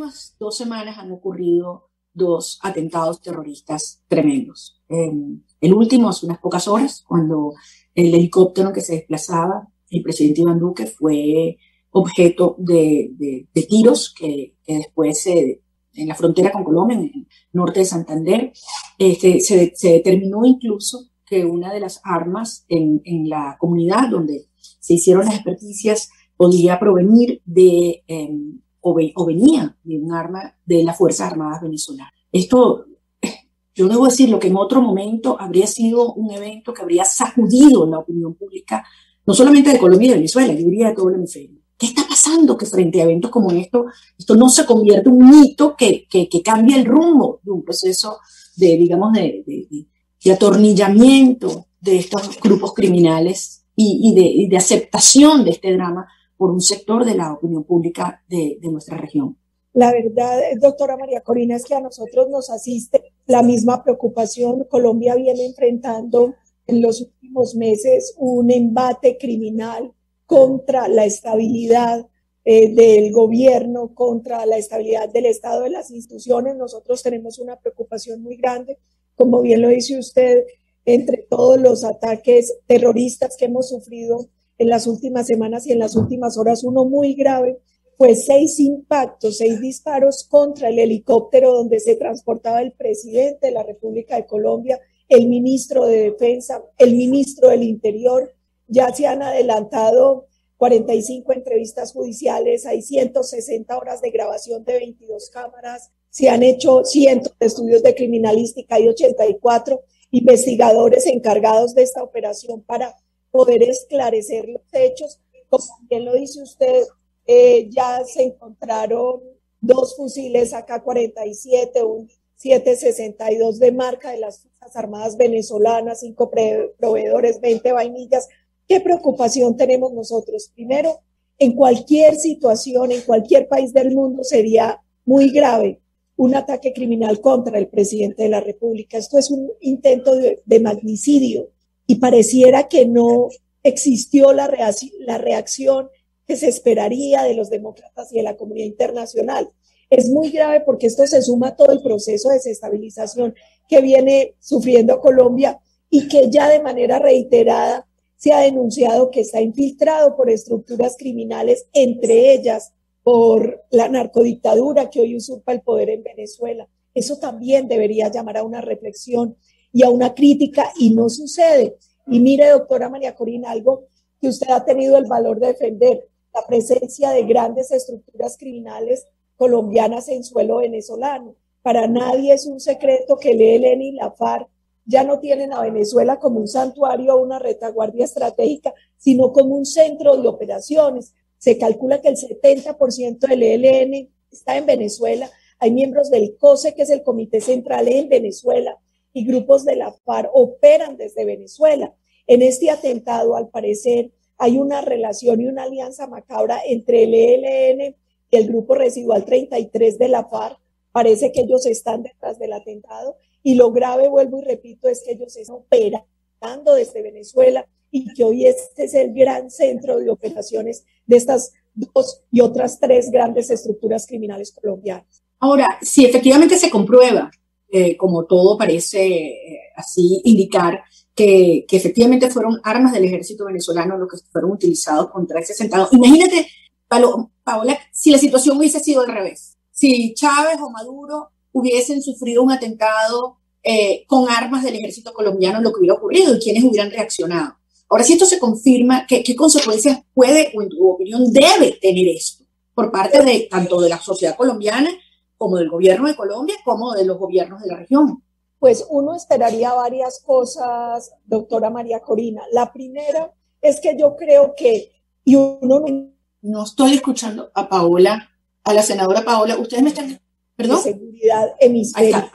últimas dos semanas han ocurrido dos atentados terroristas tremendos. Em, el último hace unas pocas horas, cuando el helicóptero que se desplazaba el presidente Iván Duque fue objeto de, tiros que, después en la frontera con Colombia, en el norte de Santander, este, se, determinó incluso que una de las armas en, la comunidad donde se hicieron las experticias podía provenir de, em, o, venía de un arma de las Fuerzas Armadas venezolanas. Esto, yo debo decir, lo que en otro momento habría sido un evento que habría sacudido la opinión pública, no solamente de Colombia y de Venezuela, yo diría de todo el hemisferio. ¿Qué está pasando que frente a eventos como esto, esto no se convierte en un mito que, que, que cambia el rumbo de un proceso de, digamos, de, de, atornillamiento de estos grupos criminales y, de, aceptación de este drama por un sector de la opinión pública de, nuestra región? La verdad, doctora María Corina, es que a nosotros nos asiste la misma preocupación. Colombia viene enfrentando en los últimos meses un embate criminal contra la estabilidad eh, del gobierno, contra la estabilidad del Estado, de las instituciones. Nosotros tenemos una preocupación muy grande, como bien lo dice usted, entre todos los ataques terroristas que hemos sufrido en las últimas semanas y en las últimas horas, uno muy grave, pues seis impactos, seis disparos contra el helicóptero donde se transportaba el presidente de la República de Colombia, el ministro de Defensa, el ministro del Interior, ya se han adelantado 45 entrevistas judiciales, hay 160 horas de grabación de 22 cámaras, se han hecho cientos de estudios de criminalística, hay 84 investigadores encargados de esta operación para poder esclarecer los hechos. Como lo dice usted, eh, ya se encontraron dos fusiles AK-47, un 762 de marca de las Fuerzas Armadas venezolanas, cinco proveedores, 20 vainillas, ¿Qué preocupación tenemos nosotros? Primero, en cualquier situación, en cualquier país del mundo sería muy grave un ataque criminal contra el presidente de la República. Esto es un intento de, magnicidio y pareciera que no existió la, reacción que se esperaría de los demócratas y de la comunidad internacional. Es muy grave porque esto se suma a todo el proceso de desestabilización que viene sufriendo Colombia y que ya de manera reiterada se ha denunciado que está infiltrado por estructuras criminales, entre ellas por la narcodictadura que hoy usurpa el poder en Venezuela. Eso también debería llamar a una reflexión y a una crítica y no sucede. Y mire, doctora María Corina, algo que usted ha tenido el valor de defender, la presencia de grandes estructuras criminales colombianas en suelo venezolano. Para nadie es un secreto que el ELN y la FARC ya no tienen a Venezuela como un santuario o una retaguardia estratégica, sino como un centro de operaciones. Se calcula que el 70% del ELN está en Venezuela. Hay miembros del COSE, que es el Comité Central en Venezuela, y grupos de la FARC operan desde Venezuela. En este atentado, al parecer, hay una relación y una alianza macabra entre el ELN y el grupo residual 33 de la FARC. Parece que ellos están detrás del atentado y lo grave, vuelvo y repito, es que ellos están operando desde Venezuela y que hoy este es el gran centro de operaciones de estas dos y otras tres grandes estructuras criminales colombianas. Ahora, si efectivamente se comprueba, eh, como todo parece eh, así indicar, que, que, efectivamente fueron armas del ejército venezolano los que fueron utilizados contra ese sentado. Imagínate, Paola, si la situación hubiese sido al revés. Si Chávez o Maduro hubiesen sufrido un atentado eh, con armas del ejército colombiano, lo que hubiera ocurrido y quiénes hubieran reaccionado. Ahora, si esto se confirma, ¿qué, qué consecuencias puede o en tu opinión debe tener esto por parte de tanto de la sociedad colombiana como del gobierno de Colombia como de los gobiernos de la región? Pues uno esperaría varias cosas, doctora María Corina. La primera es que yo creo que, y uno no estoy escuchando a Paola, a la senadora Paola, ustedes me están de seguridad hemisférica.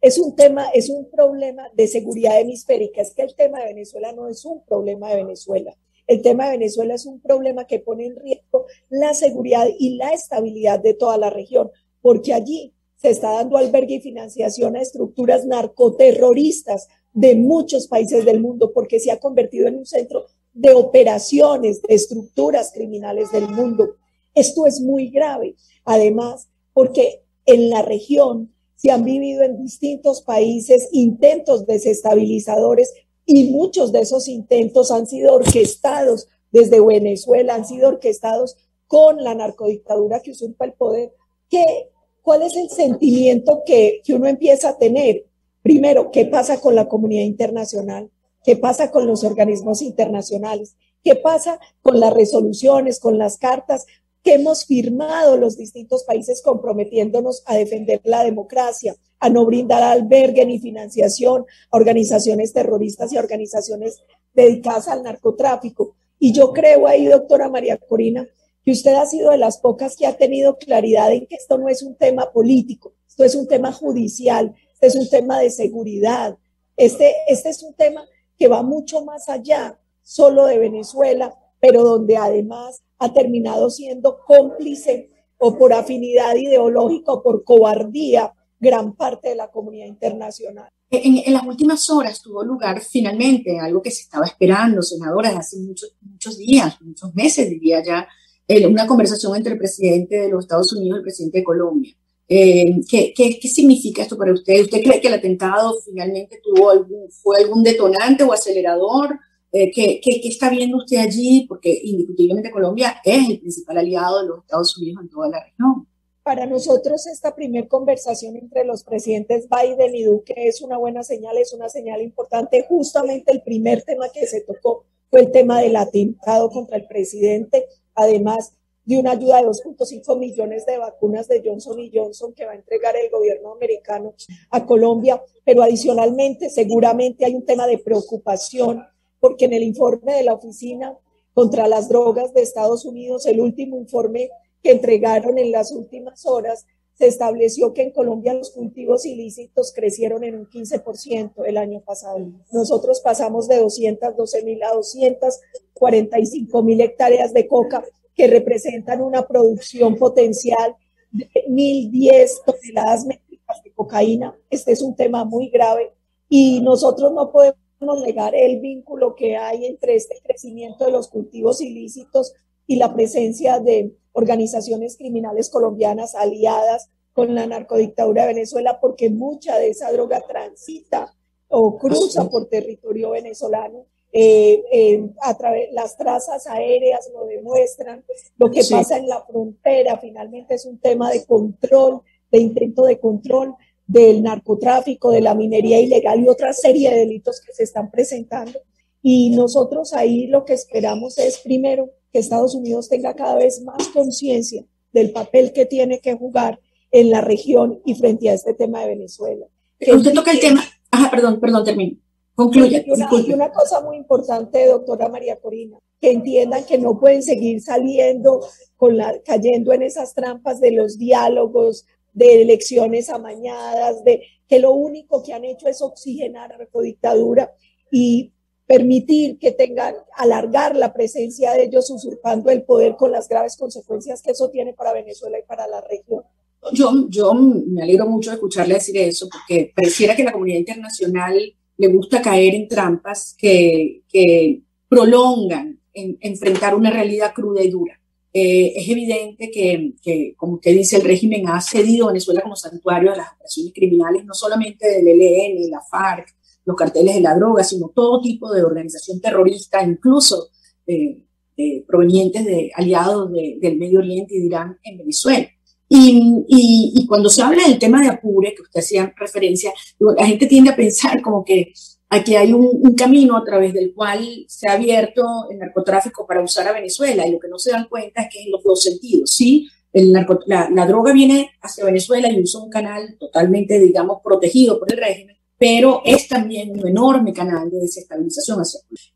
Es un tema, es un problema de seguridad hemisférica. Es que el tema de Venezuela no es un problema de Venezuela. El tema de Venezuela es un problema que pone en riesgo la seguridad y la estabilidad de toda la región, porque allí se está dando albergue y financiación a estructuras narcoterroristas de muchos países del mundo, porque se ha convertido en un centro de operaciones, de estructuras criminales del mundo. Esto es muy grave. Además, porque en la región se han vivido en distintos países intentos desestabilizadores y muchos de esos intentos han sido orquestados desde Venezuela, han sido orquestados con la narcodictadura que usurpa el poder. ¿Qué, ¿Cuál es el sentimiento que, que uno empieza a tener? Primero, ¿qué pasa con la comunidad internacional? ¿Qué pasa con los organismos internacionales? ¿Qué pasa con las resoluciones, con las cartas que hemos firmado los distintos países comprometiéndonos a defender la democracia, a no brindar albergue ni financiación a organizaciones terroristas y organizaciones dedicadas al narcotráfico? Y yo creo ahí, doctora María Corina, que usted ha sido de las pocas que ha tenido claridad en que esto no es un tema político, esto es un tema judicial, este es un tema de seguridad, este, este es un tema que va mucho más allá solo de Venezuela, pero donde además ha terminado siendo cómplice o por afinidad ideológica o por cobardía gran parte de la comunidad internacional. En, las últimas horas tuvo lugar finalmente algo que se estaba esperando, senadoras, hace muchos, muchos días, muchos meses, diría ya, una conversación entre el presidente de los Estados Unidos y el presidente de Colombia. Eh, ¿qué, qué, qué, significa esto para usted? ¿Usted cree que el atentado finalmente tuvo algún, fue algún detonante o acelerador? Eh, ¿qué, qué, está viendo usted allí? Porque indiscutiblemente Colombia es el principal aliado de los Estados Unidos en toda la región. Para nosotros esta primera conversación entre los presidentes Biden y Duque es una buena señal, es una señal importante. Justamente el primer tema que se tocó fue el tema del atentado contra el presidente. Además, de una ayuda de 2.5 millones de vacunas de Johnson Johnson que va a entregar el gobierno americano a Colombia, pero adicionalmente seguramente hay un tema de preocupación porque en el informe de la Oficina contra las Drogas de Estados Unidos, el último informe que entregaron en las últimas horas, se estableció que en Colombia los cultivos ilícitos crecieron en un 15% el año pasado. Nosotros pasamos de 212 mil a 245 mil hectáreas de coca que representan una producción potencial de 1.010 toneladas métricas de cocaína. Este es un tema muy grave y nosotros no podemos negar el vínculo que hay entre este crecimiento de los cultivos ilícitos y la presencia de organizaciones criminales colombianas aliadas con la narcodictadura de Venezuela, porque mucha de esa droga transita o cruza por territorio venezolano. Eh, eh, a través las trazas aéreas lo demuestran, lo que pasa en la frontera finalmente es un tema de control, de intento de control del narcotráfico, de la minería ilegal y otra serie de delitos que se están presentando. Y nosotros ahí lo que esperamos es primero que Estados Unidos tenga cada vez más conciencia del papel que tiene que jugar en la región y frente a este tema de Venezuela. Que Usted toca el tema, ajá, perdón, perdón, termino. Concluye. Y una, y una, cosa muy importante, doctora María Corina, que entiendan que no pueden seguir saliendo, con la, cayendo en esas trampas de los diálogos, de elecciones amañadas, de que lo único que han hecho es oxigenar a la dictadura y permitir que tengan, alargar la presencia de ellos usurpando el poder con las graves consecuencias que eso tiene para Venezuela y para la región. Yo, yo me alegro mucho de escucharle decir eso, porque pareciera que la comunidad internacional le gusta caer en trampas que, que prolongan en, enfrentar una realidad cruda y dura. Eh, es evidente que, que, como usted dice, el régimen ha cedido a Venezuela como santuario de las operaciones criminales, no solamente del ELN, la FARC, los carteles de la droga, sino todo tipo de organización terrorista, incluso eh, provenientes de aliados del Medio Oriente y de Irán en Venezuela. Y, cuando se habla del tema de Apure, que usted hacía referencia, la gente tiende a pensar como que aquí hay un, camino a través del cual se ha abierto el narcotráfico para usar a Venezuela y lo que no se dan cuenta es que en los dos sentidos. Sí, la, la, droga viene hacia Venezuela y usa un canal totalmente, digamos, protegido por el régimen, pero es también un enorme canal de desestabilización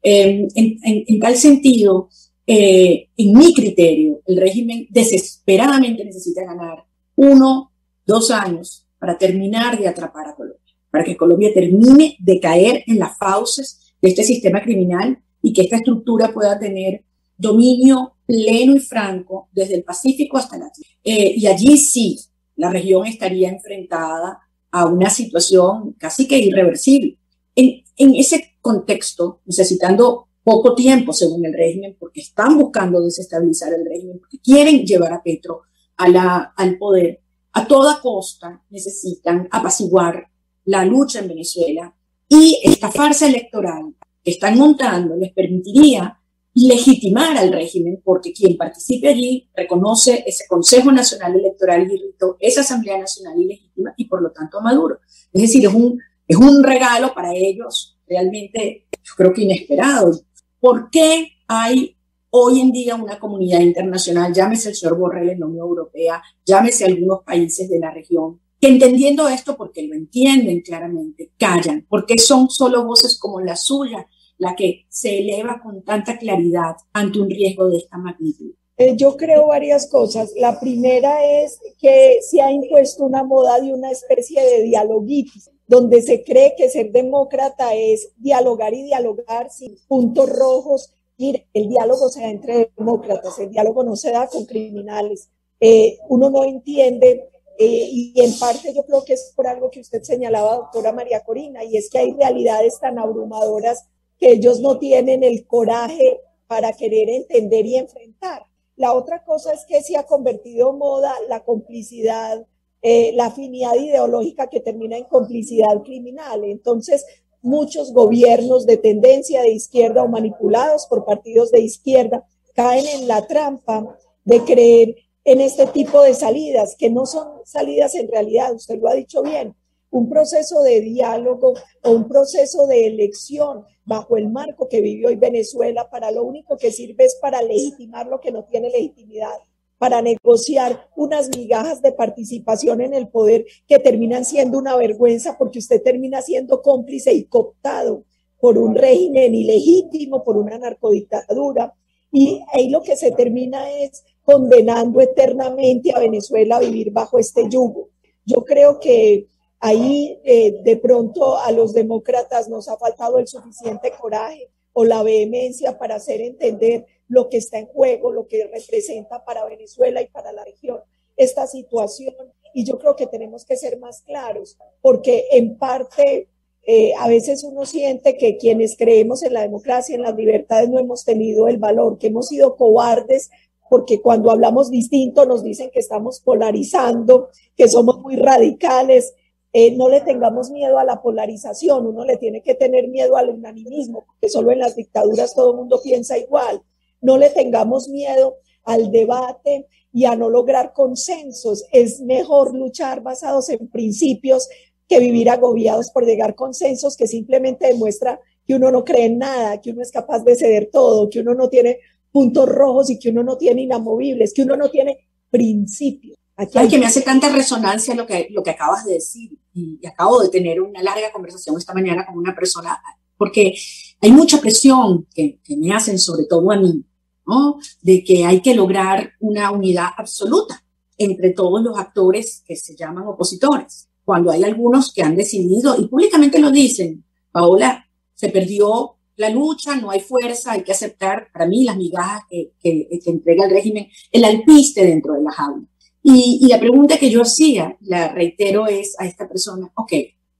eh, en, en, en tal sentido, eh, en mi criterio, el régimen desesperadamente necesita ganar uno, dos años para terminar de atrapar a Colombia, para que Colombia termine de caer en las fauces de este sistema criminal y que esta estructura pueda tener dominio pleno y franco desde el Pacífico hasta la Tierra. Eh, y allí sí, la región estaría enfrentada a una situación casi que irreversible. En, en ese contexto, necesitando poco tiempo, según el régimen, porque están buscando desestabilizar el régimen, porque quieren llevar a Petro a la, al poder. a toda costa necesitan apaciguar la lucha en Venezuela y esta farsa electoral que están montando les permitiría legitimar al régimen porque quien participe allí reconoce ese Consejo Nacional Electoral y esa Asamblea Nacional ilegítima y por lo tanto a Maduro. Es decir, es un, es un regalo para ellos realmente, yo creo que inesperado. ¿Por qué hay hoy en día una comunidad internacional, llámese el señor Borrell en la Unión Europea, llámese algunos países de la región, que entendiendo esto, porque lo entienden claramente, callan, porque son solo voces como la suya la que se eleva con tanta claridad ante un riesgo de esta magnitud. Eh, yo creo varias cosas. La primera es que se ha impuesto una moda de una especie de dialoguitis, donde se cree que ser demócrata es dialogar y dialogar sin puntos rojos. Mire, el diálogo se da entre demócratas, el diálogo no se da con criminales. Eh, uno no entiende, eh, y en parte yo creo que es por algo que usted señalaba, doctora María Corina, y es que hay realidades tan abrumadoras que ellos no tienen el coraje para querer entender y enfrentar. La otra cosa es que se ha convertido en moda la complicidad, eh, la afinidad ideológica que termina en complicidad criminal. Entonces, muchos gobiernos de tendencia de izquierda o manipulados por partidos de izquierda caen en la trampa de creer en este tipo de salidas, que no son salidas en realidad, usted lo ha dicho bien, un proceso de diálogo o un proceso de elección bajo el marco que vivió hoy Venezuela, para lo único que sirve es para legitimar lo que no tiene legitimidad, para negociar unas migajas de participación en el poder que terminan siendo una vergüenza porque usted termina siendo cómplice y cooptado por un régimen ilegítimo, por una narcodictadura. Y ahí lo que se termina es condenando eternamente a Venezuela a vivir bajo este yugo. Yo creo que Ahí eh, de pronto a los demócratas nos ha faltado el suficiente coraje o la vehemencia para hacer entender lo que está en juego, lo que representa para Venezuela y para la región esta situación. Y yo creo que tenemos que ser más claros, porque en parte eh, a veces uno siente que quienes creemos en la democracia, en las libertades, no hemos tenido el valor, que hemos sido cobardes, porque cuando hablamos distinto nos dicen que estamos polarizando, que somos muy radicales, eh, no le tengamos miedo a la polarización, uno le tiene que tener miedo al unanimismo, porque solo en las dictaduras todo el mundo piensa igual. No le tengamos miedo al debate y a no lograr consensos. Es mejor luchar basados en principios que vivir agobiados por llegar a consensos que simplemente demuestra que uno no cree en nada, que uno es capaz de ceder todo, que uno no tiene puntos rojos y que uno no tiene inamovibles, que uno no tiene principios. Ay, que me hace tanta resonancia lo que, lo que acabas de decir. Y, acabo de tener una larga conversación esta mañana con una persona, porque hay mucha presión que, que me hacen, sobre todo a mí, ¿no? De que hay que lograr una unidad absoluta entre todos los actores que se llaman opositores. Cuando hay algunos que han decidido, y públicamente lo dicen, Paola, se perdió la lucha, no hay fuerza, hay que aceptar, para mí, las migajas que, que, que entrega el régimen, el alpiste dentro de la jaula. Y, la pregunta que yo hacía, la reitero, es a esta persona, ok,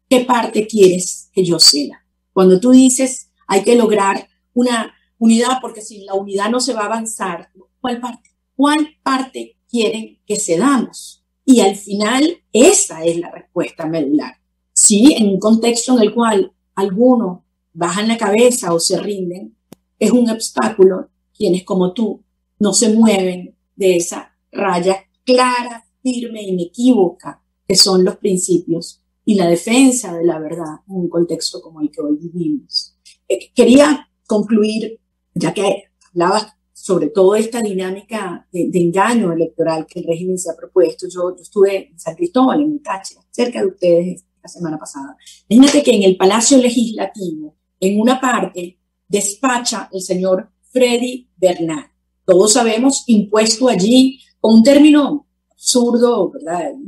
¿qué parte quieres que yo sea? Cuando tú dices, hay que lograr una unidad, porque sin la unidad no se va a avanzar, ¿cuál parte? ¿Cuál parte quieren que cedamos? Y al final, esa es la respuesta medular. Si en un contexto en el cual algunos bajan la cabeza o se rinden, es un obstáculo quienes como tú no se mueven de esa raya clara, firme, inequívoca, que son los principios y la defensa de la verdad en un contexto como el que hoy vivimos. Eh, quería concluir, ya que hablabas sobre toda esta dinámica de, engaño electoral que el régimen se ha propuesto. Yo, estuve en San Cristóbal, en Táchira, cerca de ustedes la semana pasada. Imagínate que en el Palacio Legislativo, en una parte, despacha el señor Freddy Bernal. Todos sabemos, impuesto allí con un término absurdo,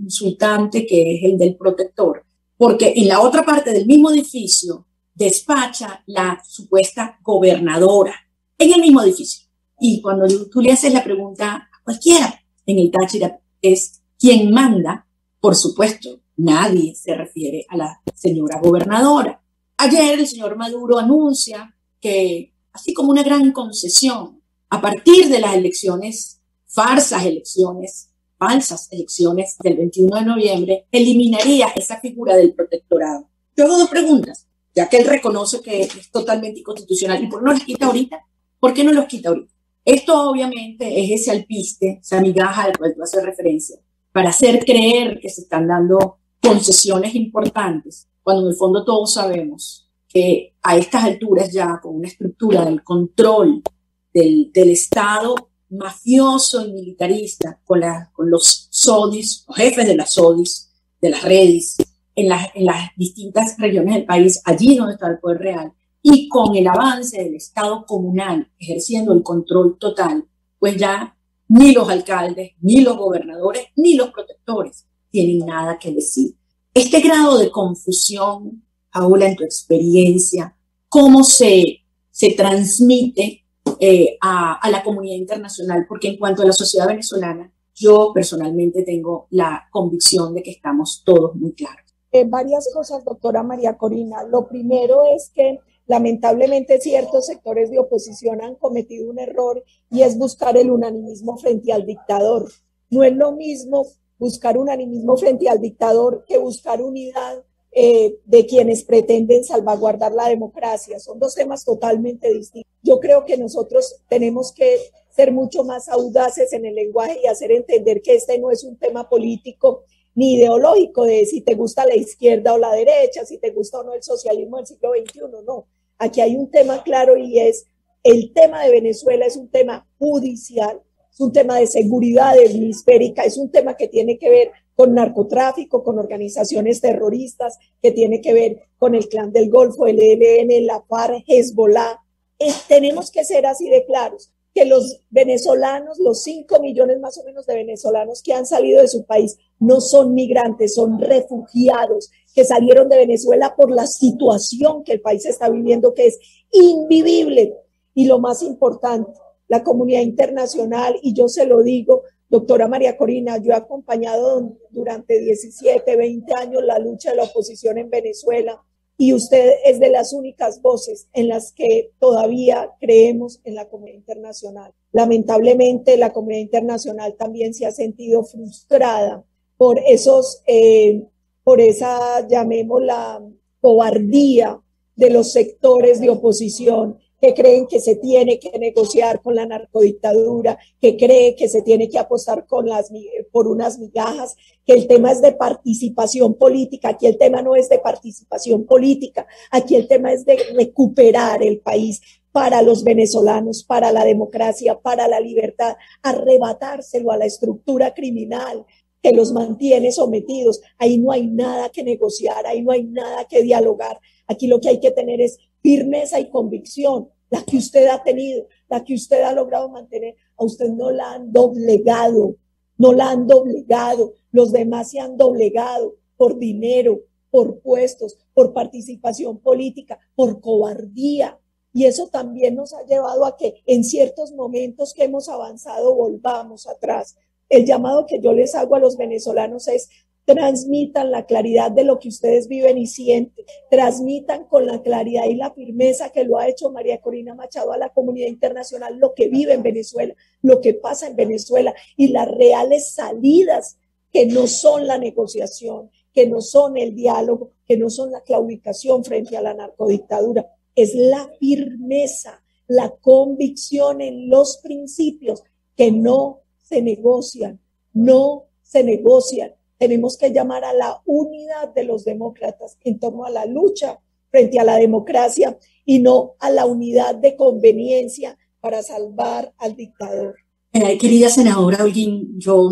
insultante, que es el del protector, porque en la otra parte del mismo edificio despacha la supuesta gobernadora, en el mismo edificio. Y cuando tú le haces la pregunta a cualquiera en el Táchira, es quién manda, por supuesto, nadie se refiere a la señora gobernadora. Ayer el señor Maduro anuncia que, así como una gran concesión, a partir de las elecciones farsas elecciones falsas elecciones del 21 de noviembre, eliminaría esa figura del protectorado. Yo hago dos preguntas, ya que él reconoce que es totalmente inconstitucional. ¿Y por qué no los quita ahorita? ¿Por qué no los quita ahorita? Esto obviamente es ese alpiste, esa migaja al cual tú haces referencia, para hacer creer que se están dando concesiones importantes, cuando en el fondo todos sabemos que a estas alturas ya con una estructura del control del, del Estado mafioso y militarista, con, los SODIS, los jefes de las SODIS, de las redes, en las, en las distintas regiones del país, allí donde está el poder real, y con el avance del Estado comunal ejerciendo el control total, pues ya ni los alcaldes, ni los gobernadores, ni los protectores tienen nada que decir. Este grado de confusión, Paula, en tu experiencia, ¿cómo se, se transmite eh, a, la comunidad internacional? Porque en cuanto a la sociedad venezolana, yo personalmente tengo la convicción de que estamos todos muy claros. Eh, varias cosas, doctora María Corina. Lo primero es que lamentablemente ciertos sectores de oposición han cometido un error y es buscar el unanimismo frente al dictador. No es lo mismo buscar unanimismo frente al dictador que buscar unidad eh, de quienes pretenden salvaguardar la democracia. Son dos temas totalmente distintos. Yo creo que nosotros tenemos que ser mucho más audaces en el lenguaje y hacer entender que este no es un tema político ni ideológico de si te gusta la izquierda o la derecha, si te gusta o no el socialismo del siglo XXI, no. Aquí hay un tema claro y es el tema de Venezuela es un tema judicial, es un tema de seguridad hemisférica, es un tema que tiene que ver con narcotráfico, con organizaciones terroristas, que tiene que ver con el clan del Golfo, el ELN, la FARC, Hezbollah. tenemos que ser así de claros, que los venezolanos, los 5 millones más o menos de venezolanos que han salido de su país, no son migrantes, son refugiados que salieron de Venezuela por la situación que el país está viviendo, que es invivible. Y lo más importante, la comunidad internacional, y yo se lo digo, Doctora María Corina, yo he acompañado durante 17, 20 años la lucha de la oposición en Venezuela y usted es de las únicas voces en las que todavía creemos en la comunidad internacional. Lamentablemente, la comunidad internacional también se ha sentido frustrada por esos, eh, por esa, llamémosla, cobardía de los sectores de oposición que creen que se tiene que negociar con la narcodictadura, que cree que se tiene que apostar por unas migajas, que el tema es de participación política. Aquí el tema no es de participación política, aquí el tema es de recuperar el país para los venezolanos, para la democracia, para la libertad, arrebatárselo a la estructura criminal que los mantiene sometidos. Ahí no hay nada que negociar, ahí no hay nada que dialogar. Aquí lo que hay que tener es firmeza y convicción, la que usted ha tenido, la que usted ha logrado mantener, a usted no la han doblegado, no la han doblegado, los demás se han doblegado por dinero, por puestos, por participación política, por cobardía. Y eso también nos ha llevado a que en ciertos momentos que hemos avanzado volvamos atrás. El llamado que yo les hago a los venezolanos es transmitan la claridad de lo que ustedes viven y sienten, transmitan con la claridad y la firmeza que lo ha hecho María Corina Machado a la comunidad internacional, lo que vive en Venezuela, lo que pasa en Venezuela y las reales salidas que no son la negociación, que no son el diálogo, que no son la claudicación frente a la narcodictadura, es la firmeza, la convicción en los principios que no se negocian, no se negocian tenemos que llamar a la unidad de los demócratas en torno a la lucha frente a la democracia y no a la unidad de conveniencia para salvar al dictador. Eh, querida senadora Holguín, yo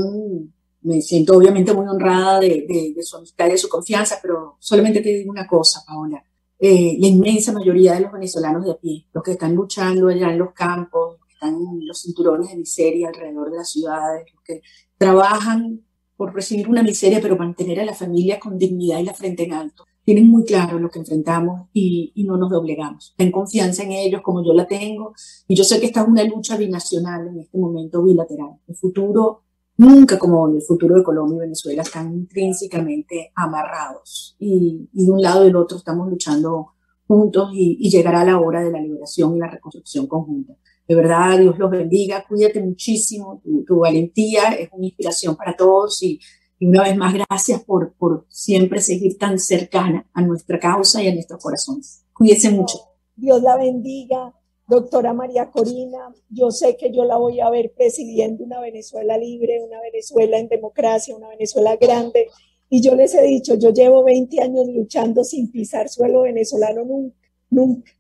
me siento obviamente muy honrada de, su amistad y de su confianza, pero solamente te digo una cosa, Paola. Eh, la inmensa mayoría de los venezolanos de a pie, los que están luchando allá en los campos, los que están en los cinturones de miseria alrededor de las ciudades, los que trabajan por recibir una miseria, pero mantener a la familia con dignidad y la frente en alto. Tienen muy claro lo que enfrentamos y, no nos doblegamos. Ten confianza en ellos como yo la tengo. Y yo sé que esta es una lucha binacional en este momento bilateral. El futuro, nunca como el futuro de Colombia y Venezuela, están intrínsecamente amarrados. Y, de un lado y del otro estamos luchando juntos y, y llegará la hora de la liberación y la reconstrucción conjunta. De verdad, Dios los bendiga, cuídate muchísimo, tu, valentía es una inspiración para todos y, una vez más gracias por, por siempre seguir tan cercana a nuestra causa y a nuestros corazones. Cuídense mucho. Dios la bendiga, doctora María Corina. Yo sé que yo la voy a ver presidiendo una Venezuela libre, una Venezuela en democracia, una Venezuela grande. Y yo les he dicho, yo llevo 20 años luchando sin pisar suelo venezolano nunca, nunca.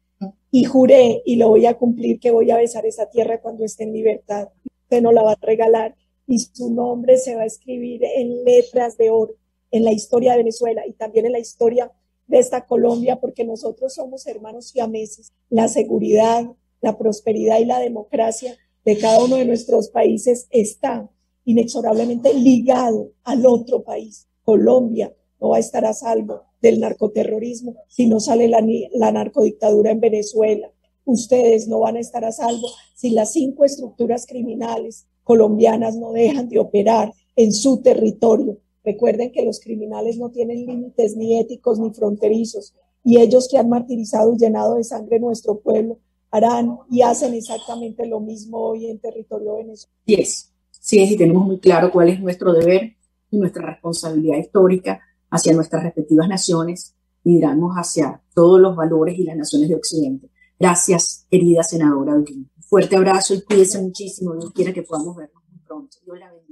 Y juré, y lo voy a cumplir, que voy a besar esa tierra cuando esté en libertad. Usted no la va a regalar y su nombre se va a escribir en letras de oro en la historia de Venezuela y también en la historia de esta Colombia, porque nosotros somos hermanos siameses. La seguridad, la prosperidad y la democracia de cada uno de nuestros países está inexorablemente ligado al otro país. Colombia no va a estar a salvo del narcoterrorismo si no sale la, la narcodictadura en Venezuela. Ustedes no van a estar a salvo si las cinco estructuras criminales colombianas no dejan de operar en su territorio Recuerden que los criminales no tienen límites ni éticos ni fronterizos y ellos que han martirizado y llenado de sangre nuestro pueblo harán y hacen exactamente lo mismo hoy en territorio venezolano. Sí es, sí tenemos muy claro cuál es nuestro deber y nuestra responsabilidad histórica hacia nuestras respectivas naciones y digamos hacia todos los valores y las naciones de Occidente. Gracias, querida senadora. Un fuerte abrazo y cuídense muchísimo. Dios quiera que podamos vernos muy pronto. Dios la bendiga.